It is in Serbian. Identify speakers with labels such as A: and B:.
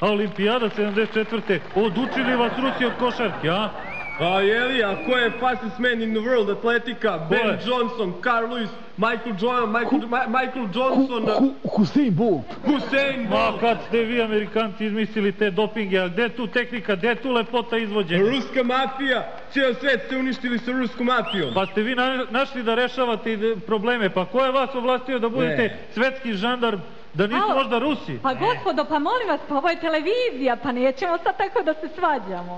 A: a olimpijada 74. Odučili vas Rusi od košarke, a?
B: A jeli, a ko je fastest man in the world, atletika? Ben? Johnson, Carl Lewis, Michael Jordan, Michael, Ma- Michael Johnson,
C: Hu, Hussein Bolt.
B: Hussein
A: Ma
B: Bolt,
A: kad ste vi Amerikanci izmislili te dopinge, a gde tu tehnika, gde tu lepota izvođenja?
B: ruska mafija, cijel svet ste uništili sa ruskom mafijom.
A: Pa ste vi na- našli da rešavate probleme, pa ko je vas ovlastio da budete
B: Ne.
A: svetski žandarm, da nisu
D: Alo.
A: možda Rusi?
D: Pa gospodo, pa molim vas, pa ovo je televizija, pa nećemo sad tako da se svađamo.